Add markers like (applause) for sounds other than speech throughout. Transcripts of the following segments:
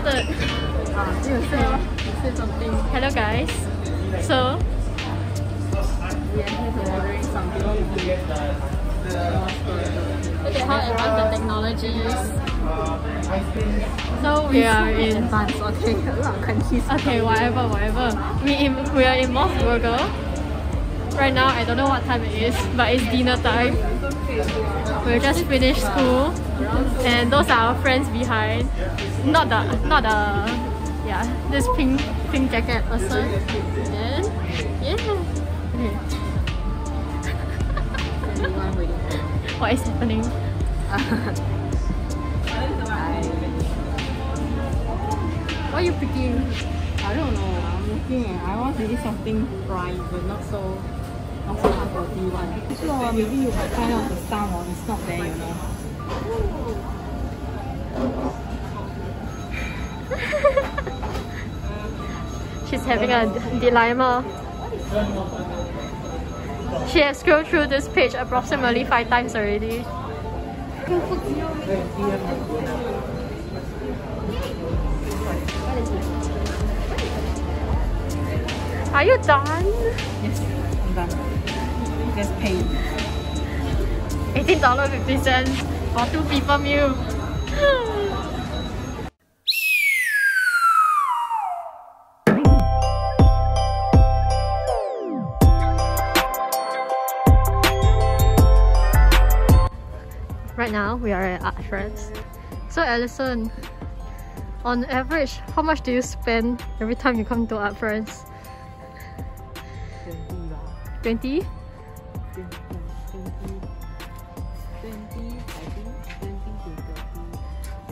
started. You say, you say something. Hello guys. So We are here to ordering something. look at how advanced the technology is. So we are (laughs) in advanced, okay. A lot of countries. Okay, whatever, whatever. We in, we are in MOS Burger. Right now, I don't know what time it is, but it's dinner time. We just finished school, and those are our friends behind. Not the, not the, yeah, this pink pink jacket person. And yeah, okay. (laughs) What is happening? (laughs) What are you picking? I don't know. I'm looking. I want to eat something fried, but not so, not so unhealthy one. So uh, maybe you might find out the sound or it's not there, you know. She's having a dilemma. She has scrolled through this page approximately five times already. Are you done? Yes, pay. $18.50 for two people meal. (sighs) Right now, we are at Art Friends. So, Alison, on average, how much do you spend every time you come to Art Friends? 20 20? lah. 20, 20, 20, I think 20 to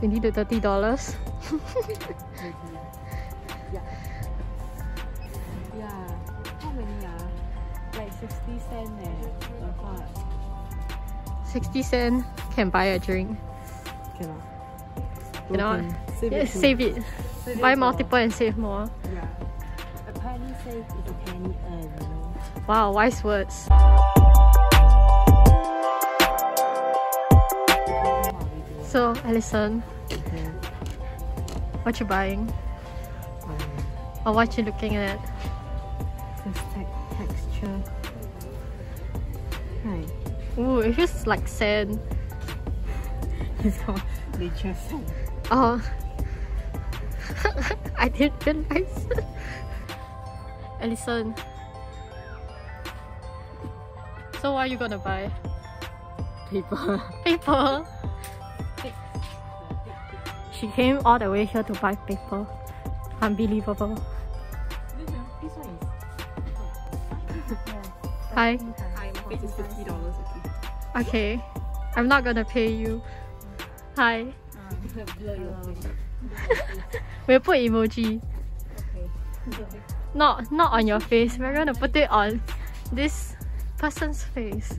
30. 20 to 30 dollars. (laughs) Yeah. Yeah. How many ah? Like 60 cent. The 60 cent can buy a drink. Cannot. Cannot. Broken. Save Yeah, it. save it. Save Buy it multiple and save more. Yeah. A penny save is a penny earn, you know. Wow, wise words. So, Alison, what you buying? Um, Or what you looking at? this te- texture. Right. Ooh, it feels like sand. (laughs) It's called nature sand. Oh. (laughs) I didn't realize. Alison. So what are you gonna buy? Paper. Paper. She came all the way here to buy paper. Unbelievable. This one is. Hi. I'm face is fifty dollars. Okay. Okay. I'm not gonna pay you. Hi. Blur your face. We'll put emoji. Okay. Not not on your face. We're gonna put it on this person's face.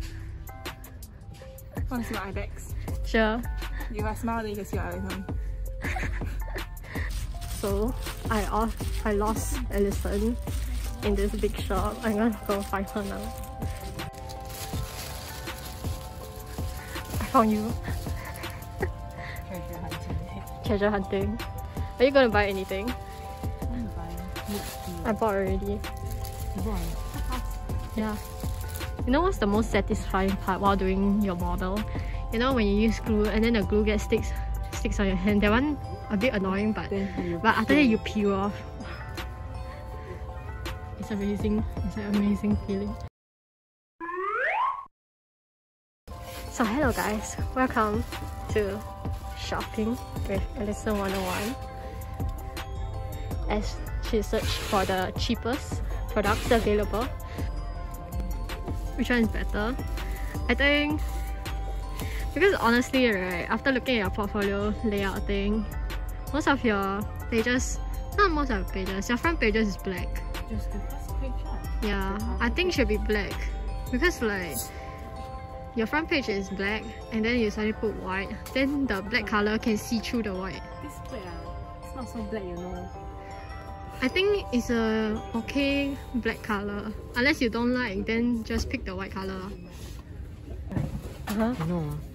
Want to see my eye bags? Sure. If I smile, then you can see your eyes. (laughs) So I off I lost Alison in this big shop. I'm gonna go find her now. I found you. Treasure hunting. Treasure hunting. Are you gonna buy anything? I'm. I bought already. You want? Yeah. You know what's the most satisfying part while doing your model? You know when you use glue and then the glue gets sticks sticks on your hand. That one a bit annoying but but after that you peel off. It's amazing. It's an amazing feeling. So hello guys, welcome to shopping with Alison 101 as she searched for the cheapest products available. Which one is better? I think because honestly right, after looking at your portfolio layout thing, most of your pages, not most of your pages, your front pages is black. just the first page. Yeah, I think should be black because like your front page is black and then you suddenly put white, then the black color can see through the white. This black ah, it's not so black, you know. I think it's a okay black color. Unless you don't like, then just pick the white color. Uh-huh. You know, ah,